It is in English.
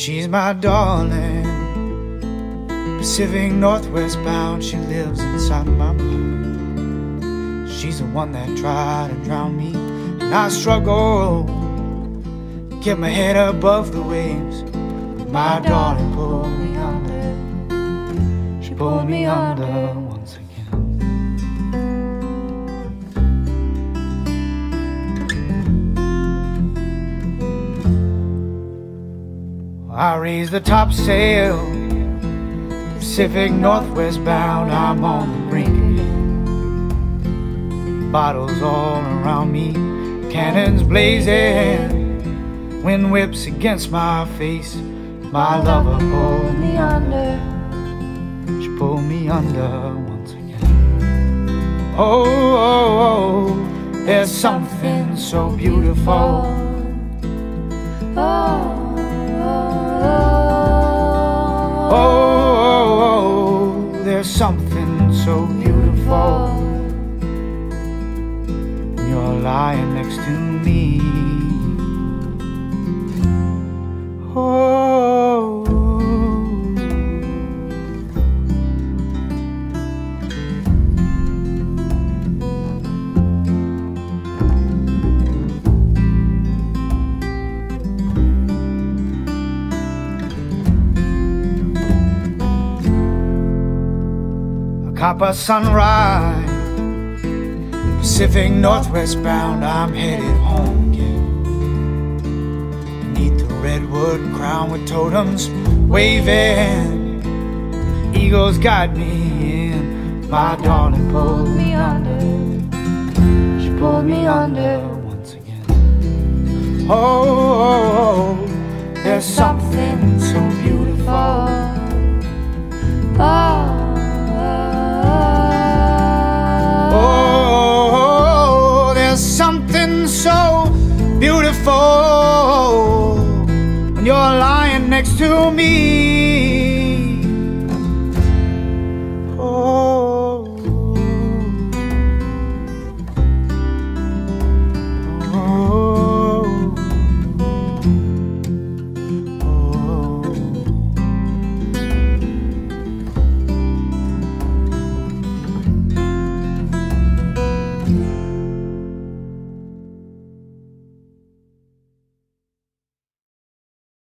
She's my darling. Pacific Northwest bound, she lives inside my mind. She's the one that tried to drown me, and I struggle. Get my head above the waves. My darling pulled me under. She pulled me under once again. I raise the topsail, Pacific Northwest bound. I'm on the brink. Bottles all around me, cannons blazing, wind whips against my face. My lover pulled me under. She pulled me under once again. Oh, oh, oh, there's something so beautiful. Oh, something so beautiful. You're lying next to me. Copper sunrise. Pacific Northwest bound, I'm headed home again. Beneath the redwood crown with totems waving, eagles guide me in. My darling pulled me under, she pulled me under once again. Oh, oh, oh, oh. there's something fall when you're lying next to me.